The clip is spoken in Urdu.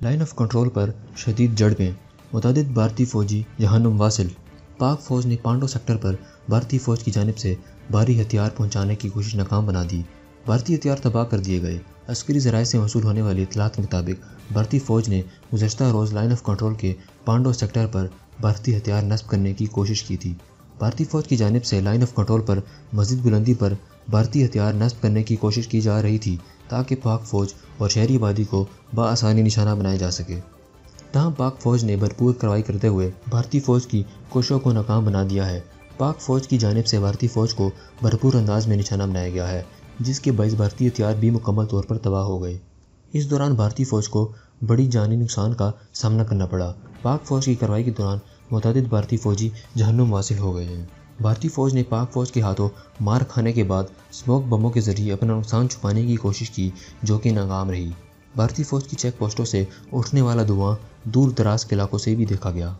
لائن آف کنٹرول پر شدید جھڑپیں متعدد بھارتی فوجی جہنم واصل۔ پاک فوج نے پانڈو سیکٹر پر بھارتی فوج کی جانب سے بھاری ہتھیار پہنچانے کی کوشش ناکام بنا دی۔ بھارتی ہتھیار تباہ کر دیے گئے۔ عسکری ذرائع سے موصول ہونے والی اطلاعات کے مطابق بھارتی فوج نے گزشتہ روز لائن آف کنٹرول کے پانڈو سیکٹر پر بھارتی ہتھیار نصب کرنے کی کوشش کی تھی۔ بھارتی فوج کی جانب سے لائن آف کنٹرول پر مزید بلندی پر بھارتی ہتھیار نصب کرنے کی کوشش کی جا رہی تھی تاکہ پاک فوج اور شہری آبادی کو بآسانی نشانہ بنایا جا سکے۔ تاہم، پاک فوج نے بھرپور کارروائی کرتے ہوئے بھارتی فوج کی کوششوں کو ناکام بنا دیا ہے۔ پاک فوج کی جانب سے بھارتی فوج کو بھرپور انداز میں نشانہ بنایا گیا ہے، جس کے باعث بھارتی ہتھیار بھی مکمل طور پر تباہ ہو گئے۔ اس دوران بھارتی فوج کو بڑی جانی نقصان کا سامنا کرنا پڑا۔ پاک فوج کی کارروائی کے دوران متعدد بھارتی فوجی جہنم واصل ہو گئے ہیں۔ بھارتی فوج نے پاک فوج کے ہاتھوں مار کھانے کے بعد اسموک بموں کے ذریعے اپنا نقصان چھپانے کی کوشش کی، جو کہ ناکام رہی۔ بھارتی فوج کی چیک پوسٹوں سے اٹھنے والا دھواں دور دراز کے علاقوں سے بھی دیکھا گیا۔